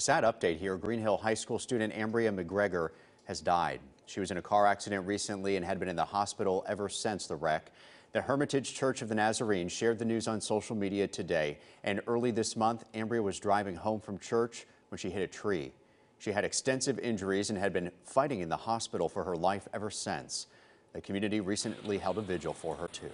A sad update here. Green Hill High School student Ambria McGregor has died. She was in a car accident recently and had been in the hospital ever since the wreck. The Hermitage Church of the Nazarene shared the news on social media today. And early this month, Ambria was driving home from church when she hit a tree. She had extensive injuries and had been fighting in the hospital for her life ever since. The community recently held a vigil for her, too.